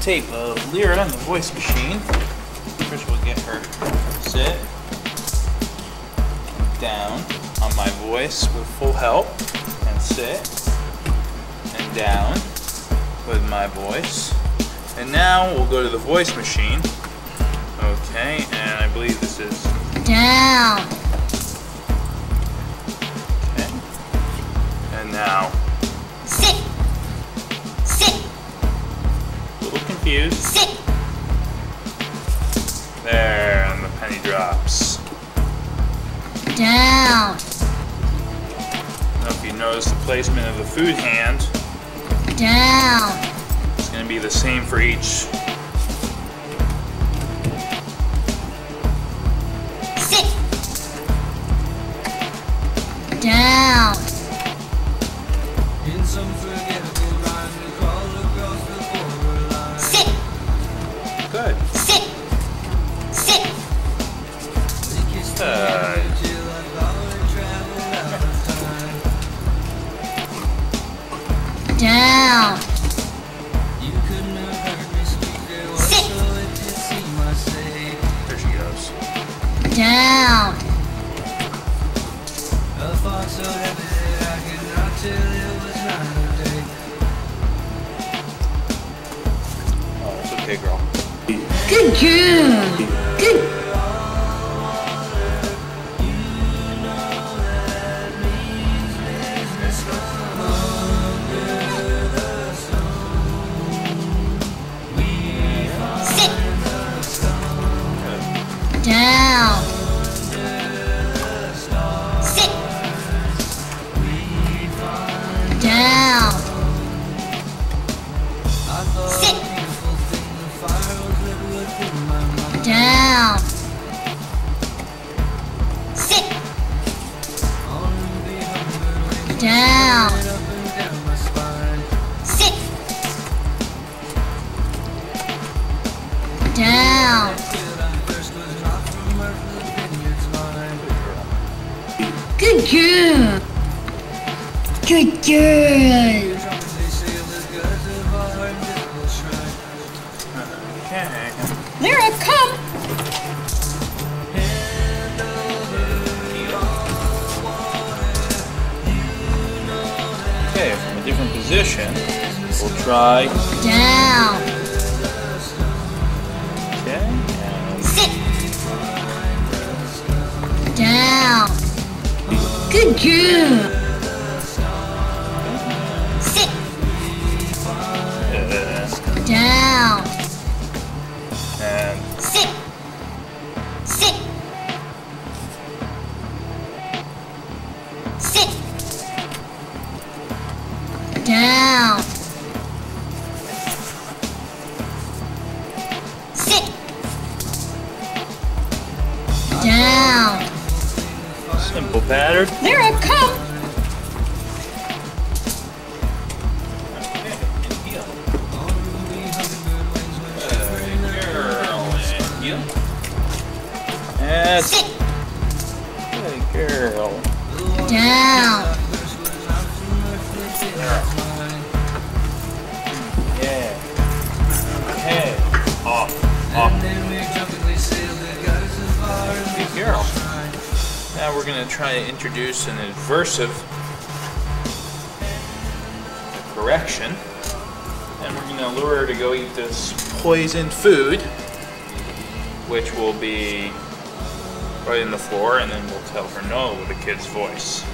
tape of Lyra and the voice machine. First we'll get her sit down on my voice with full help and sit and down with my voice. And now we'll go to the voice machine. Okay, and I believe this is Down. Down. I if you notice the placement of the food hand. Down. It's going to be the same for each. Tell it was night or day. Oh, it's okay, girl. Good girl. Good. Down. Sit. Down. and down. Sit. Down. Till I shrine. Okay. Lyra, come. Hand over your water, you know that Okay, from a different position, we'll try. Down. Okay. And Sit. Down. Good girl. Simple pattern. Lyra, come. Okay. Now we're going to try to introduce an adversive correction. And we're going to lure her to go eat this poisoned food, which will be right in the floor, and then we'll tell her no with a kid's voice.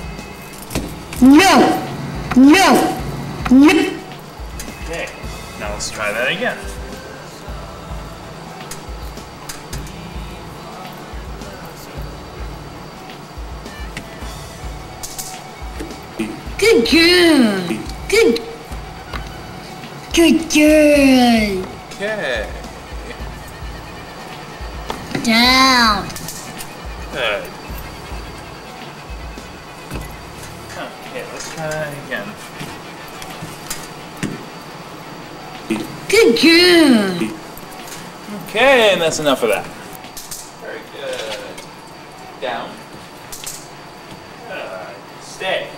No. No. No. Okay, now let's try that again. Good girl. Good. Good girl. Okay. Down. Good. Okay, let's try again. Good girl. Okay, and that's enough of that. Very good. Down. Good. Stay.